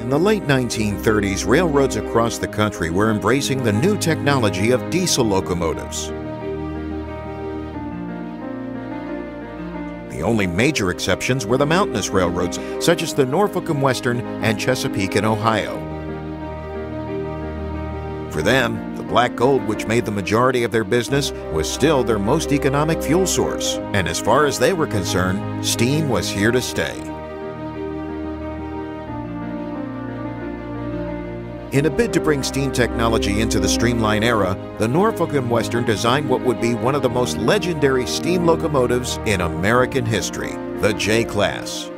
In the late 1930s, railroads across the country were embracing the new technology of diesel locomotives. The only major exceptions were the mountainous railroads, such as the Norfolk and Western and Chesapeake and Ohio. For them, the black gold, which made the majority of their business, was still their most economic fuel source. And as far as they were concerned, steam was here to stay. In a bid to bring steam technology into the Streamline era, the Norfolk and Western designed what would be one of the most legendary steam locomotives in American history, the J-Class.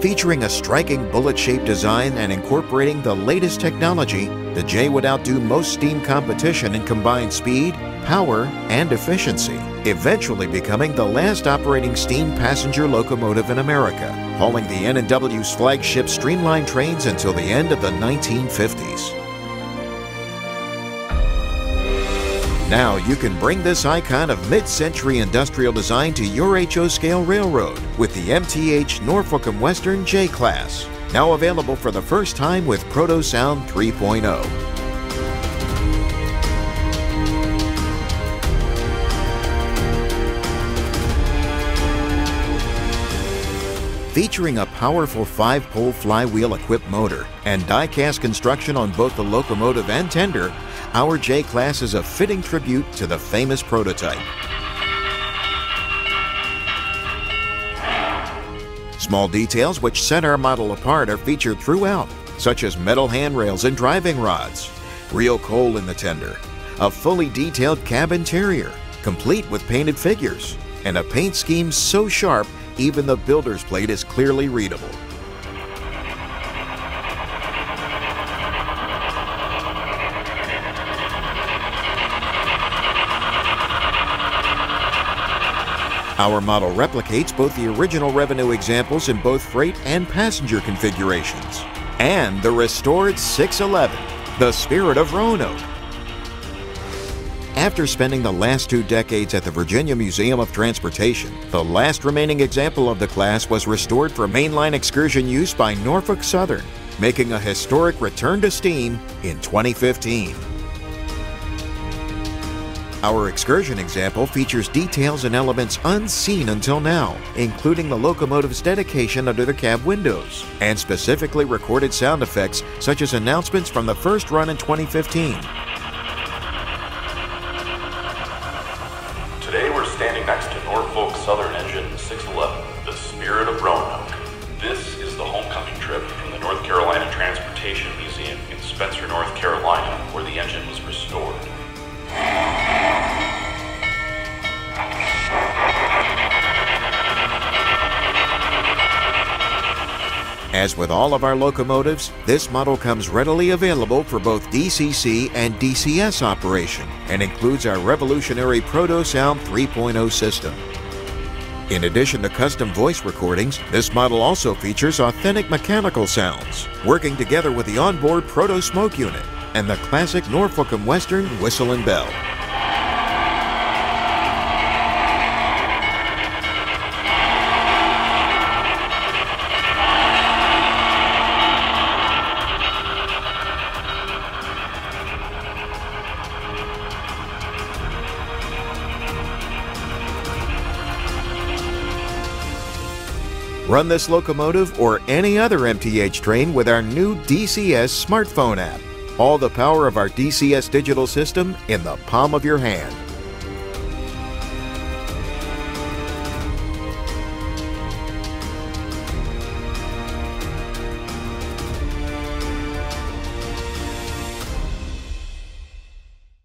Featuring a striking bullet-shaped design and incorporating the latest technology, the J would outdo most steam competition in combined speed, power, and efficiency, eventually becoming the last operating steam passenger locomotive in America, hauling the N&W's flagship streamlined trains until the end of the 1950s. Now you can bring this icon of mid-century industrial design to your HO scale railroad with the MTH Norfolk and Western J-Class, now available for the first time with Proto Sound 3.0. Featuring a powerful five-pole flywheel equipped motor and die-cast construction on both the locomotive and tender, our J-Class is a fitting tribute to the famous prototype. Small details which set our model apart are featured throughout, such as metal handrails and driving rods, real coal in the tender, a fully detailed cab interior, complete with painted figures, and a paint scheme so sharp even the builder's plate is clearly readable. Our model replicates both the original revenue examples in both freight and passenger configurations, and the restored 611, the spirit of Roanoke. After spending the last two decades at the Virginia Museum of Transportation, the last remaining example of the class was restored for mainline excursion use by Norfolk Southern, making a historic return to steam in 2015. Our excursion example features details and elements unseen until now, including the locomotive's dedication under the cab windows, and specifically recorded sound effects such as announcements from the first run in 2015. Southern Engine 611, the spirit of Roanoke. This is the homecoming trip from the North Carolina Transportation Museum in Spencer, North Carolina, where the engine was restored. As with all of our locomotives, this model comes readily available for both DCC and DCS operation and includes our revolutionary Proto Sound 3.0 system. In addition to custom voice recordings, this model also features authentic mechanical sounds, working together with the onboard Proto Smoke unit and the classic Norfolk and Western whistle and bell. Run this locomotive or any other MTH train with our new DCS smartphone app. All the power of our DCS digital system in the palm of your hand.